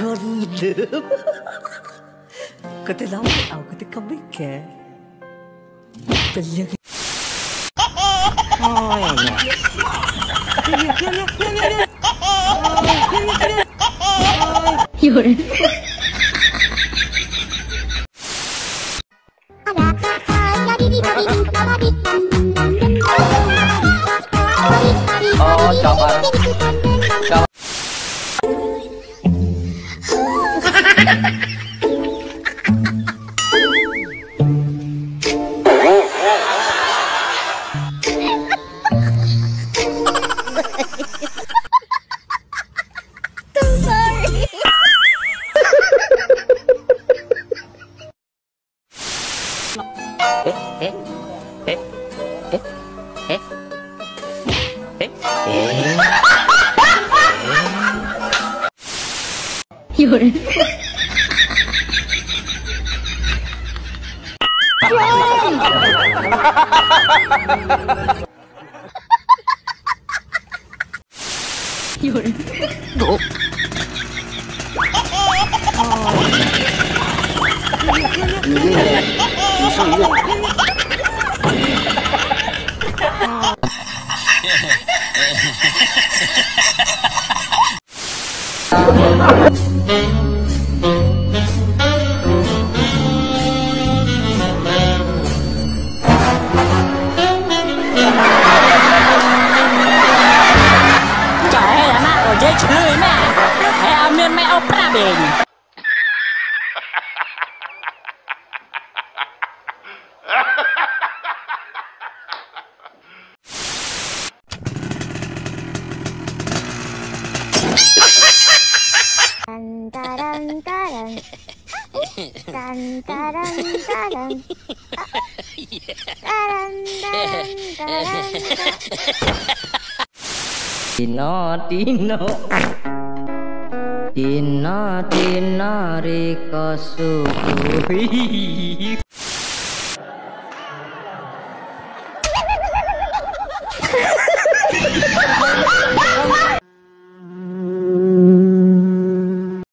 con lửa có thể nói ảo có thể không biết kìa. Tình nhân 有人。哦，吓坏。 열. 열. ឈ្ងុយណាស់ហើយអត់មានម៉ែអោប្រាប់ឯង Dun, dun, dun, dun. Dun, dun. Tino Tino Tino Tino Rico, Suku